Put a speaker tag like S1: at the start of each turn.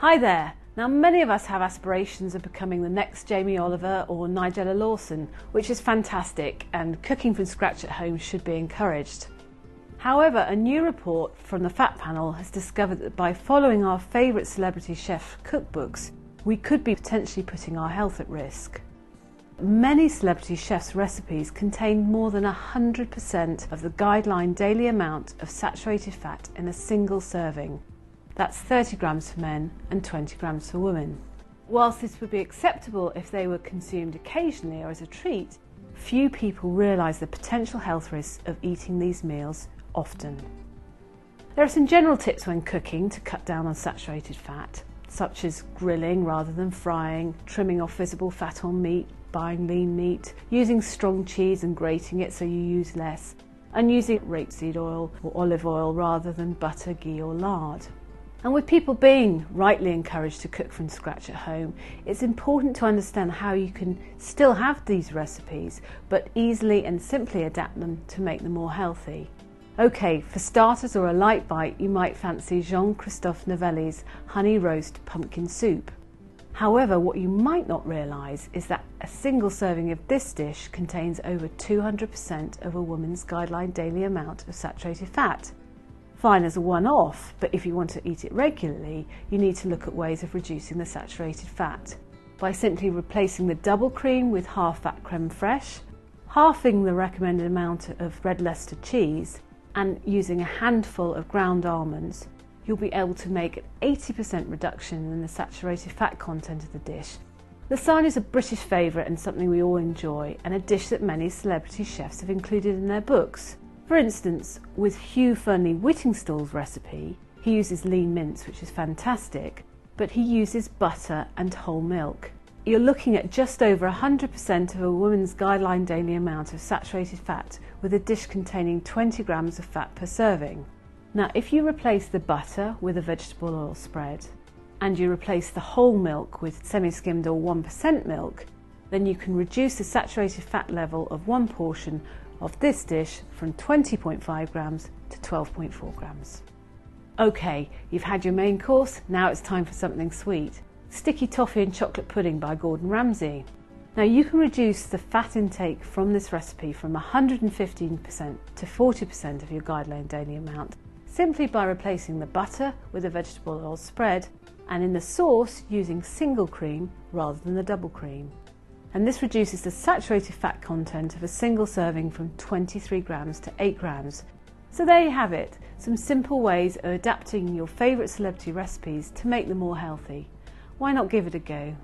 S1: Hi there. Now, many of us have aspirations of becoming the next Jamie Oliver or Nigella Lawson, which is fantastic, and cooking from scratch at home should be encouraged. However, a new report from the Fat Panel has discovered that by following our favourite celebrity chef cookbooks, we could be potentially putting our health at risk. Many celebrity chefs' recipes contain more than 100% of the guideline daily amount of saturated fat in a single serving. That's 30 grams for men and 20 grams for women. Whilst this would be acceptable if they were consumed occasionally or as a treat, few people realise the potential health risks of eating these meals often. There are some general tips when cooking to cut down on saturated fat, such as grilling rather than frying, trimming off visible fat on meat, buying lean meat, using strong cheese and grating it so you use less, and using rapeseed oil or olive oil rather than butter, ghee, or lard. And with people being rightly encouraged to cook from scratch at home, it's important to understand how you can still have these recipes, but easily and simply adapt them to make them more healthy. Okay, for starters or a light bite, you might fancy Jean Christophe Novelli's honey roast pumpkin soup. However, what you might not realise is that a single serving of this dish contains over 200% of a woman's guideline daily amount of saturated fat. Fine as a one off, but if you want to eat it regularly, you need to look at ways of reducing the saturated fat by simply replacing the double cream with half fat creme fraiche, halving the recommended amount of red Leicester cheese, and using a handful of ground almonds you'll be able to make an 80% reduction in the saturated fat content of the dish. Lasagna is a British favourite and something we all enjoy, and a dish that many celebrity chefs have included in their books. For instance, with Hugh Fearnley Whittingstall's recipe, he uses lean mince, which is fantastic, but he uses butter and whole milk. You're looking at just over 100% of a woman's guideline daily amount of saturated fat with a dish containing 20 grams of fat per serving. Now, if you replace the butter with a vegetable oil spread and you replace the whole milk with semi skimmed or 1% milk, then you can reduce the saturated fat level of one portion of this dish from 20.5 grams to 12.4 grams. Okay, you've had your main course, now it's time for something sweet. Sticky Toffee and Chocolate Pudding by Gordon Ramsay. Now you can reduce the fat intake from this recipe from 115% to 40% of your guideline daily amount simply by replacing the butter with a vegetable oil spread and in the sauce using single cream rather than the double cream. And this reduces the saturated fat content of a single serving from 23 grams to 8 grams. So there you have it, some simple ways of adapting your favourite celebrity recipes to make them more healthy. Why not give it a go?